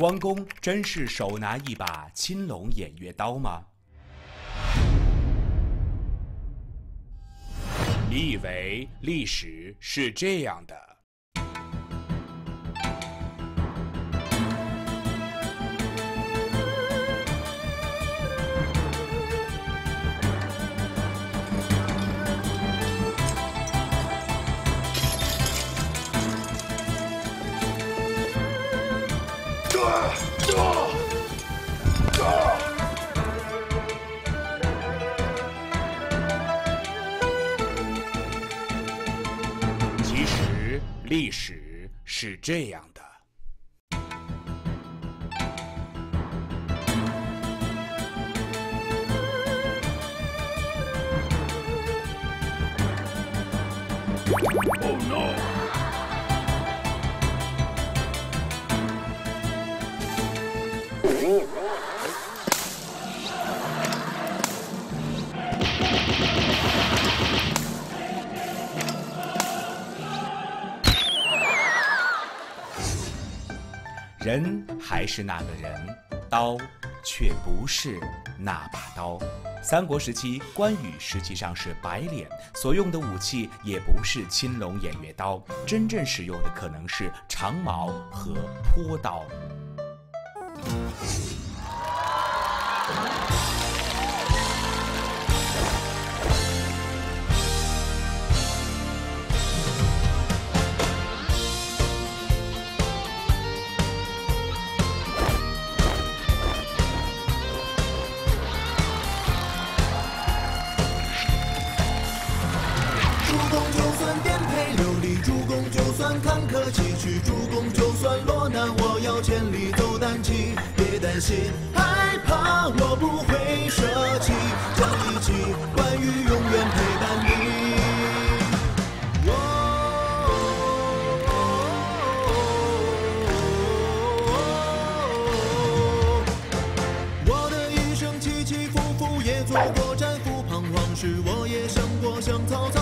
关公真是手拿一把青龙偃月刀吗？你以为历史是这样的？历史是这样的。人还是那个人，刀却不是那把刀。三国时期，关羽实际上是白脸，所用的武器也不是青龙偃月刀，真正使用的可能是长矛和坡刀。就算坎坷崎岖，主公就算落难，我要千里走单骑。别担心，害怕，我不会舍弃，将一起，关羽永远陪伴你。我的一生起起伏伏，也做过战俘彷徨时，我也想过像曹操，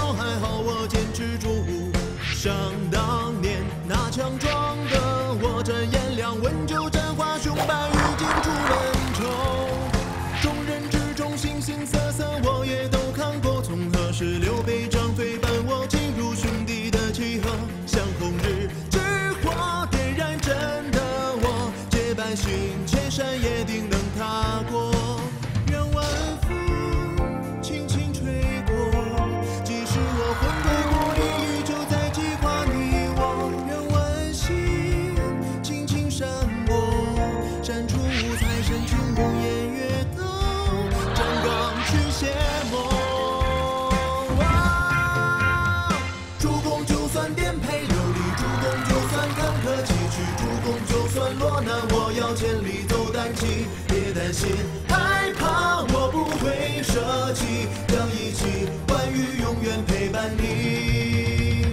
心，害怕，我不会舍弃，将一起，关于永远陪伴你。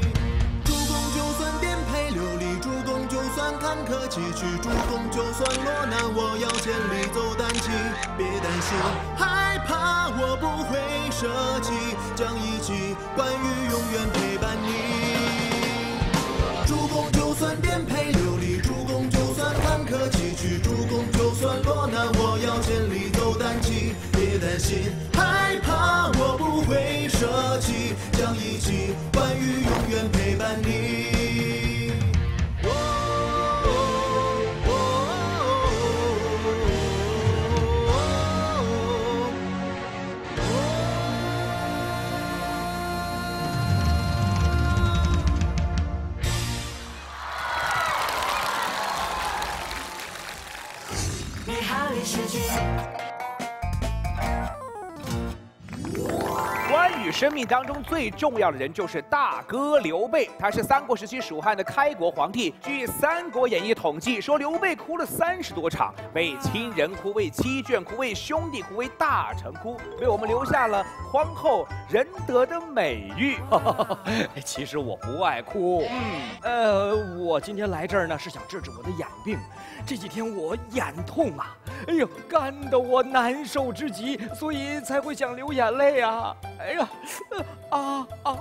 主公就算颠沛流离，主公就算坎坷崎岖，主公就算落难，我要千里走单骑。别担心，害怕，我不会舍弃，将一起，关于永远陪伴你。主公就算颠沛流离，主公就算坎坷崎岖，主公算落难，我要千里走单骑。别担心，害怕，我不会舍弃，将一起，关于永远陪伴你。好生命当中最重要的人就是大哥刘备，他是三国时期蜀汉的开国皇帝。据《三国演义》统计说，刘备哭了三十多场，为亲人哭，为妻眷哭，为兄弟哭，为大臣哭，为我们留下了宽厚仁德的美誉。其实我不爱哭，呃，我今天来这儿呢是想治治我的眼病。这几天我眼痛啊，哎呦，干得我难受之极，所以才会想流眼泪啊。哎呀，啊啊！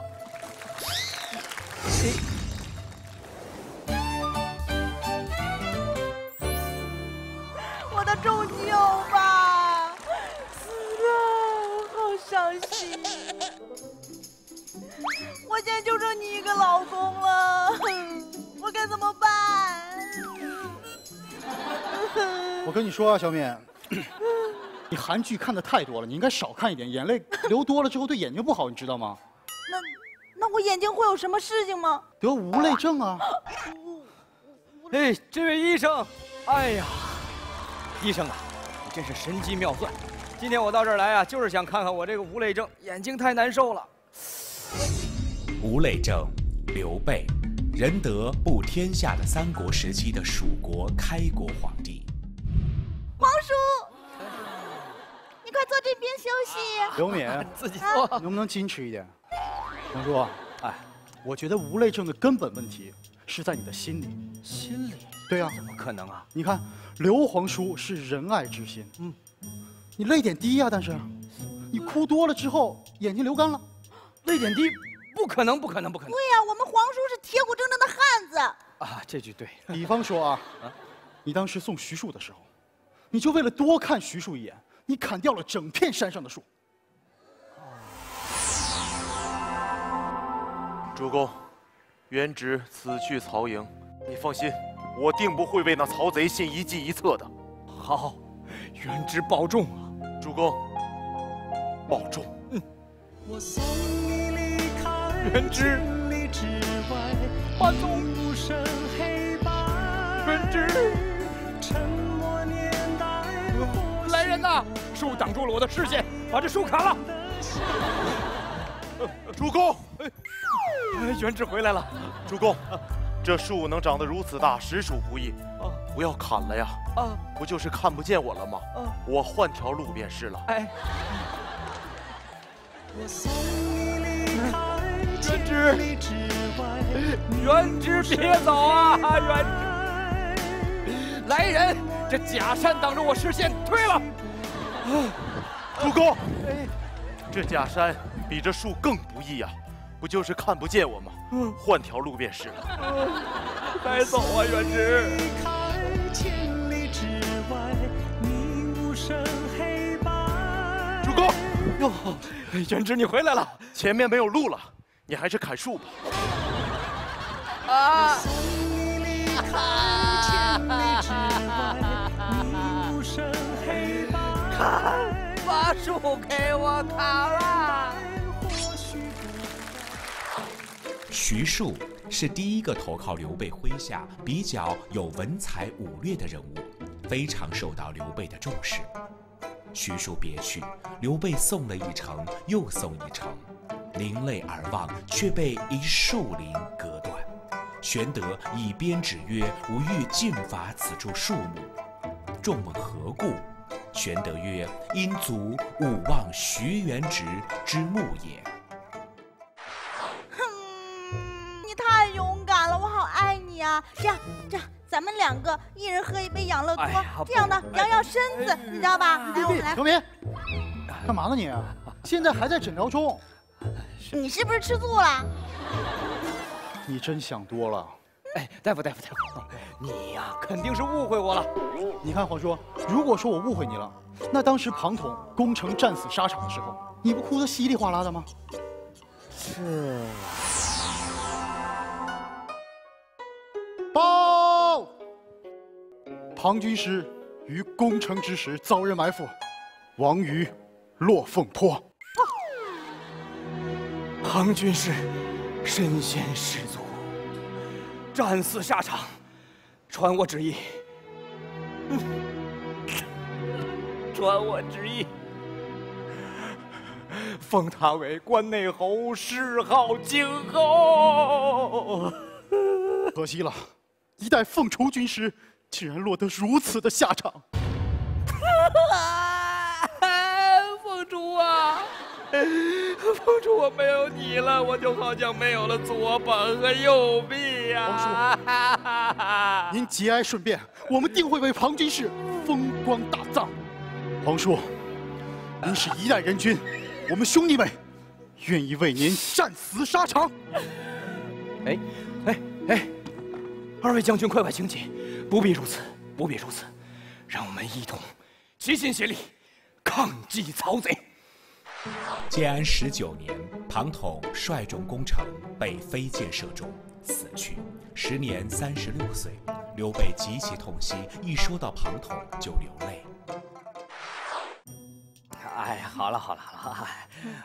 我的重疾欧巴死了，好伤心！我现在就剩你一个老公了，我该怎么办？我跟你说啊，小敏。你韩剧看的太多了，你应该少看一点，眼泪 流多了之后对眼睛不好，你知道吗？那那我眼睛会有什么事情吗？得无泪症啊！哎，这位医生，哎呀，医生啊，你真是神机妙算。今天我到这儿来啊，就是想看看我这个无泪症，眼睛太难受了。无泪症，刘备，仁德布天下的三国时期的蜀国开国皇帝。皇叔，你快坐这边休息。刘敏，自己坐。能不能矜持一点？皇叔，哎，我觉得无泪症的根本问题是在你的心里。心里对呀、怎么可能啊？你看刘皇叔是仁爱之心，嗯，你泪点低呀、但是你哭多了之后眼睛流干了。泪点低，不可能，不可能，不可能对呀、我们皇叔是铁骨铮铮的汉子。啊！这句对。比方说啊，你当时送徐庶的时候，你就为了多看徐庶一眼，你砍掉了整片山上的树。主公，原旨此去曹营，你放心，我定不会为那曹贼献一计一策的。好，原旨保重啊！主公，保重。我送你离开原旨千里之外，保重无声黑白。原旨，呐！树挡住了我的视线，把这树砍了。主公，哎原旨回来了。主公，这树能长得如此大，实属不易。啊不要砍了呀！啊不就是看不见我了吗？啊！我换条路便是了。哎，我送你离开原千之外，原旨别走啊！元直，来人！这假山挡着我视线，退了。主公，哎，这假山比这树更不易呀、不就是看不见我吗？换条路便是了。带走啊，元直。离开千里之外，你无声黑白。主公，哟，元直你回来了前面没有路了，你还是砍树吧。啊！送黑白。把树给我砍了。徐庶是第一个投靠刘备麾下、比较有文采武略的人物，非常受到刘备的重视。徐庶别去，刘备送了一程又送一程，临泪而望，却被一树林隔断。玄德以鞭指曰：“吾欲尽伐此处树木。”众问何故？玄德曰：“因卒勿忘徐元直之墓也。”哼，你太勇敢了，我好爱你啊！这样，这样，咱们两个一人喝一杯养乐多，哎这样呢养养身子，你知道吧？来，我们来小，敏，干嘛呢你？现在还在诊疗中，你是不是吃醋了？你真想多了。哎，大夫，大夫，大夫，你呀、肯定是误会我了。你看皇叔，如果说我误会你了，那当时庞统攻城战死沙场的时候，你不哭得稀里哗啦的吗？是。报！庞军师于攻城之时遭人埋伏，亡于落凤坡。庞军师身先士卒，战死沙场，传我旨意。嗯传我旨意，封他为关内侯，谥号景侯。可惜了，一代凤雏军师竟然落得如此的下场。啊，凤雏啊，凤雏，我没有你了，我就好像没有了左膀和右臂呀、您节哀顺变，我们定会为庞军师风光大葬。皇叔，您是一代人君，我们兄弟们愿意为您战死沙场。哎，哎哎，二位将军快快请起，不必如此，不必如此，让我们一同齐心协力，抗击曹贼。建安十九年，庞统率众攻城，被飞箭射中，死去，时年三十六岁。刘备极其痛惜，一说到庞统就流泪。哎呀，好了好了好了，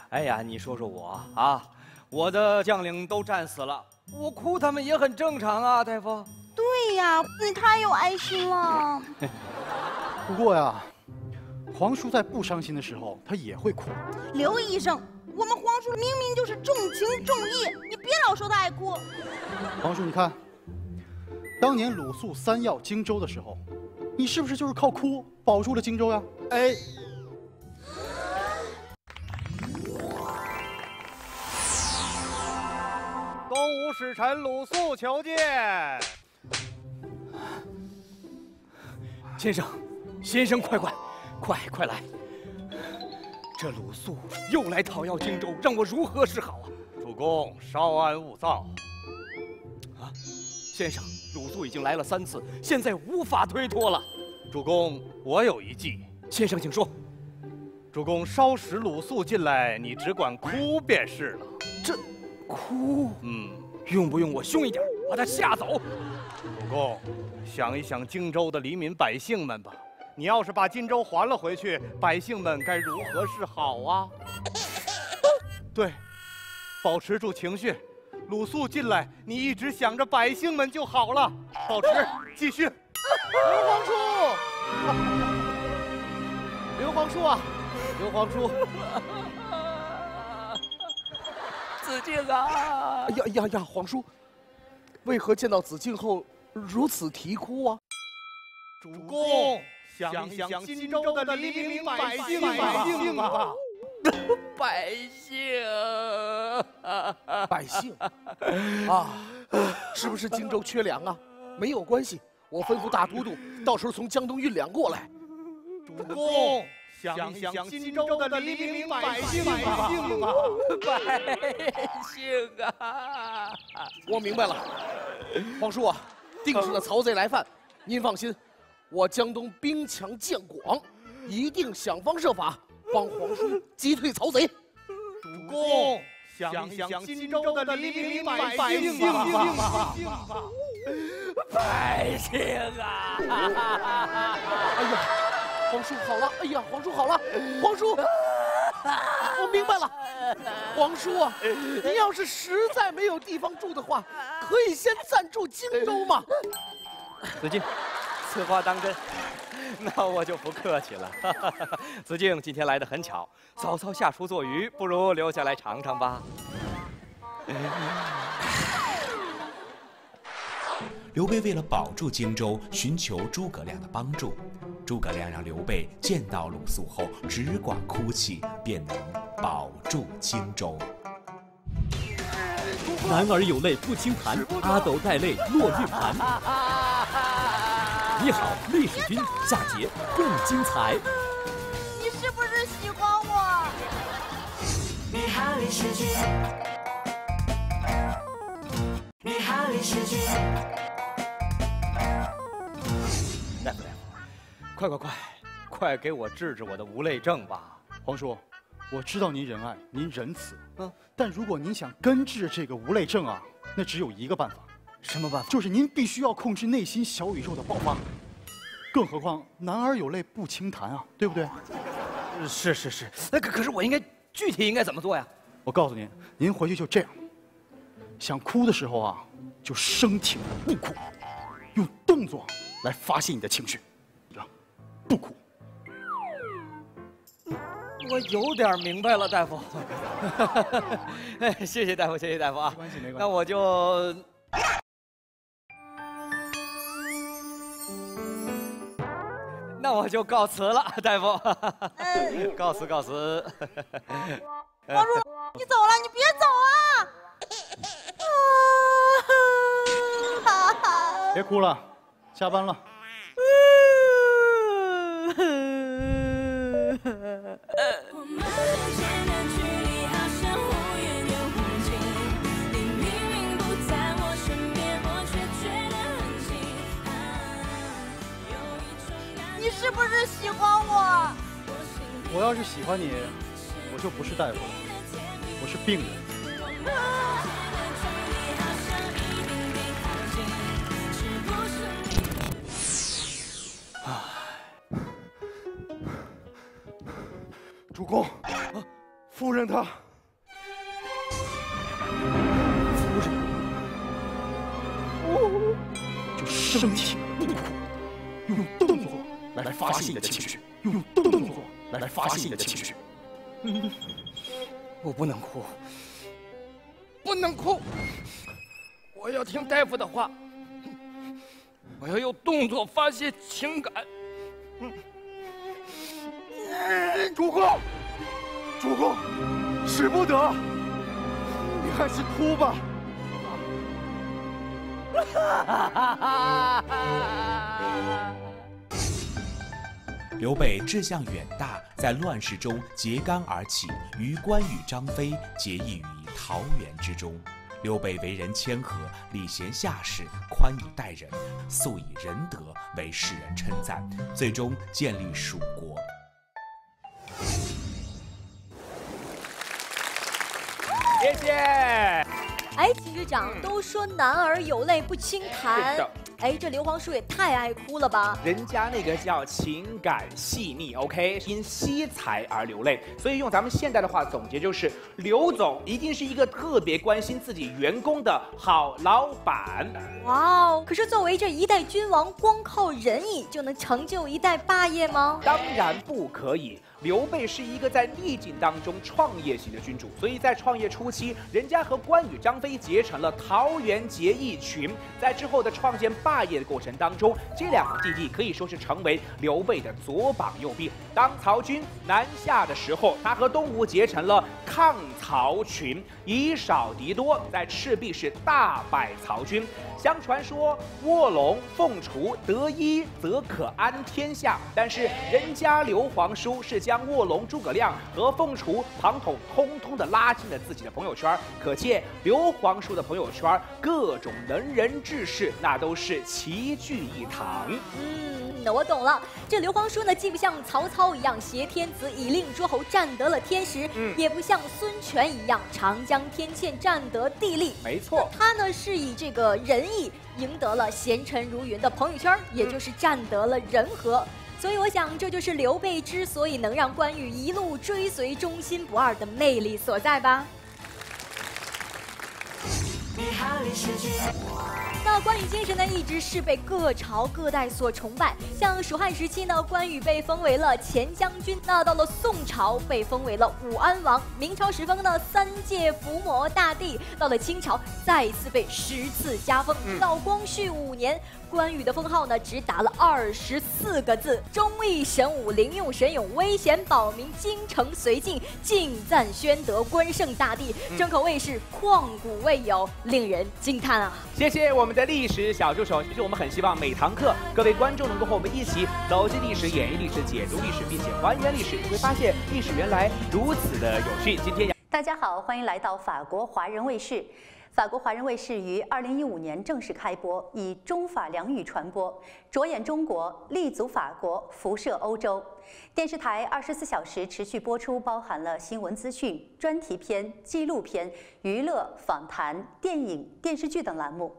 哎呀，你说说我啊，我的将领都战死了，我哭他们也很正常啊，大夫。对呀，你太有爱心了。不过呀，皇叔在不伤心的时候，他也会哭。刘医生，我们皇叔明明就是重情重义，你别老说他爱哭。皇叔，你看，当年鲁肃三要荆州的时候，你是不是就是靠哭保住了荆州呀？哎，东吴使臣鲁肃求见。先生，先生，快快，快快来！这鲁肃又来讨要荆州，让我如何是好啊？主公稍安勿躁。啊，先生，鲁肃已经来了三次，现在无法推脱了。主公，我有一计。先生，请说。主公稍使鲁肃进来，你只管哭便是了。这，哭？嗯，用不用我凶一点，把他吓走？主公，想一想荆州的黎民百姓们吧。你要是把荆州还了回去，百姓们该如何是好啊？对，保持住情绪。鲁肃进来，你一直想着百姓们就好了。保持，继续。刘皇叔，刘皇叔啊，刘皇叔，子敬啊！哎呀呀呀，皇叔，为何见到子敬后如此啼哭啊？主公，想一想荆州的黎民百姓百姓吧。百姓，百姓啊，是不是荆州缺粮啊？没有关系，我吩咐大都督，到时候从江东运粮过来。主公，想一想荆州的黎民百姓百姓吧。百姓啊！我明白了，皇叔啊，定是那曹贼来犯。您放心，我江东兵强将广，一定想方设法帮皇叔击退曹贼。主公，想想荆州的黎民百姓吧。百姓啊！哎呀，皇叔好了！哎呀，皇叔好了！皇叔，我明白了。皇叔啊，您要是实在没有地方住的话，可以先暂住荆州嘛。子敬，此话当真？那我就不客气了。子敬今天来的很巧，嫂嫂下厨做鱼，不如留下来尝尝吧。刘备为了保住荆州，寻求诸葛亮的帮助。诸葛亮让刘备见到鲁肃后，只管哭泣，便能保住荆州。男儿有泪不轻弹，阿斗带泪落玉盘。你好，历史君，下节更精彩。你是不是喜欢我？你好，李世君。你好，李世君。大夫大夫，快快快，快给我治治我的无泪症吧！皇叔，我知道您仁爱，您仁慈，嗯，但如果您想根治这个无泪症啊，那只有一个办法，什么办法？就是您必须要控制内心小宇宙的爆发。更何况男儿有泪不轻弹啊，对不对？是是是，那可可是我应该具体应该怎么做呀？我告诉您，您回去就这样，想哭的时候啊，就生挺不哭，用动作来发泄你的情绪，啊，不哭。我有点明白了，大夫。哎，谢谢大夫，谢谢大夫啊。没关系，没关系。那我就。那我就告辞了，大夫。嗯，告辞告辞。王叔，你走了，你别走啊！啊！别哭了，下班了。我们之间你是不是喜欢我？我要是喜欢你，我我就不是大夫了，我是病人。主公，夫人她就生气发泄你的情绪，用动作来发泄你的情绪。我不能哭，不能哭，我要听大夫的话，我要用动作发泄情感。主公，主公，使不得，你还是哭吧。刘备志向远大，在乱世中揭竿而起，与关羽、张飞结义于桃园之中。刘备为人谦和，礼贤下士，宽以待人，素以仁德为世人称赞，最终建立蜀国。谢谢。哎，秦局长，都说男儿有泪不轻弹哎，这刘皇叔也太爱哭了吧？人家那个叫情感细腻，OK，因惜才而流泪，所以用咱们现代的话总结就是，刘总一定是一个特别关心自己员工的好老板。哇哦！可是作为这一代君王，光靠仁义就能成就一代霸业吗？当然不可以。刘备是一个在逆境当中创业型的君主，所以在创业初期，人家和关羽、张飞结成了桃园结义群。在之后的创建霸业的过程当中，这两个弟弟可以说是成为刘备的左膀右臂。当曹军南下的时候，他和东吴结成了抗曹群，以少敌多，在赤壁是大败曹军。相传说卧龙凤雏得一则可安天下，但是人家刘皇叔是将卧龙诸葛亮和凤雏庞统通通的拉进了自己的朋友圈，可见刘皇叔的朋友圈各种能人志士那都是齐聚一堂。嗯，那我懂了。这刘皇叔呢，既不像曹操一样挟天子以令诸侯占得了天时，嗯也不像孙权一样长江天堑占得地利。没错，他呢是以这个仁义赢得了贤臣如云的朋友圈，也就是占得了人和。所以我想，这就是刘备之所以能让关羽一路追随、忠心不二的魅力所在吧。那关羽精神呢，一直是被各朝各代所崇拜。像蜀汉时期呢，关羽被封为了前将军；那到了宋朝，被封为了武安王；明朝时封呢三界伏魔大帝；到了清朝，再一次被十次加封。直到光绪五年，关羽的封号呢，只打了二十四个字：忠义神武，灵用神勇，危险保民，京城绥靖，尽赞宣德，关圣大帝，真可谓是旷古未有，令人惊叹啊！谢谢我们的历史小助手。其实我们很希望每堂课各位观众能够和我们一起走进历史、演绎历史、解读历史，并且还原历史。你会发现历史原来如此的有趣。今天大家好，欢迎来到法国华人卫视。法国华人卫视于二零一五年正式开播，以中法两语传播，着眼中国，立足法国，辐射欧洲。电视台二十四小时持续播出，包含了新闻资讯、专题片、纪录片、娱乐、访谈、电影、电视剧等栏目。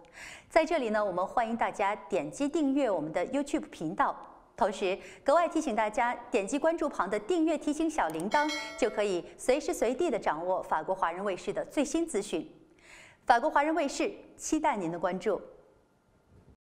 在这里呢，我们欢迎大家点击订阅我们的 YouTube 频道。同时，格外提醒大家，点击关注旁的订阅提醒小铃铛，就可以随时随地的掌握法国华人卫视的最新资讯。法国华人卫视，期待您的关注。